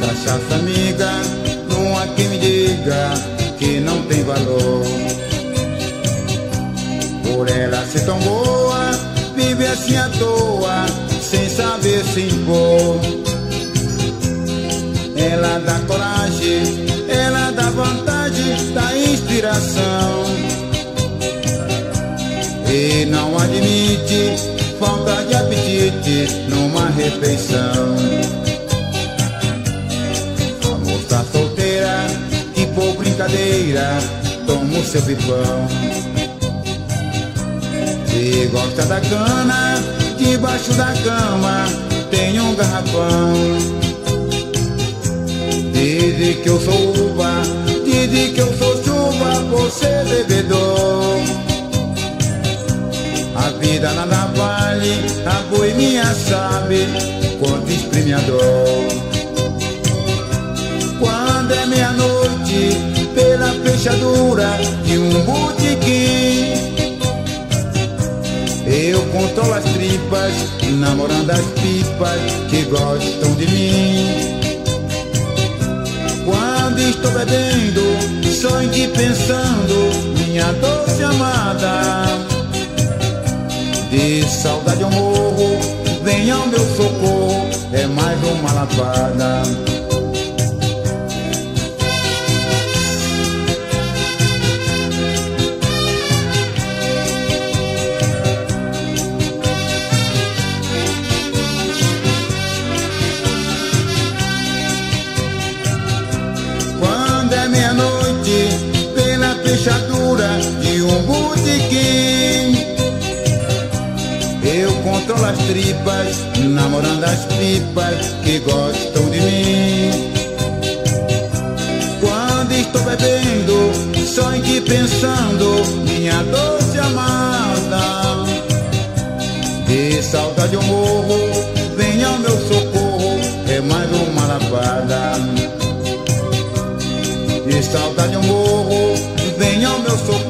Cachaça amiga, não há quem me diga que não tem valor. Por ela ser tão boa, vive assim à toa, sem saber se impor. Ela dá coragem, ela dá vontade, dá inspiração. E não admite falta de apetite numa refeição. Toma o seu pipão. Se gosta da cana, debaixo da cama tem um garrafão. Diz que eu sou uva, diz que eu sou chuva por ser bebedor. A vida nada vale, a boemia sabe quanto exprime a dor. Fechadura de um botequim, eu controlo as tripas, namorando as pipas que gostam de mim. Quando estou bebendo, sonho de pensando, minha doce amada. De saudade eu morro, venha ao meu socorro, é mais uma lavada. fechadura de um botequim. Eu controlo as tripas, namorando as pipas que gostam de mim. Quando estou bebendo, só em que pensando, minha doce amada. De saudade eu morro, vem ao meu socorro, é mais uma lavada. De saudade eu morro. los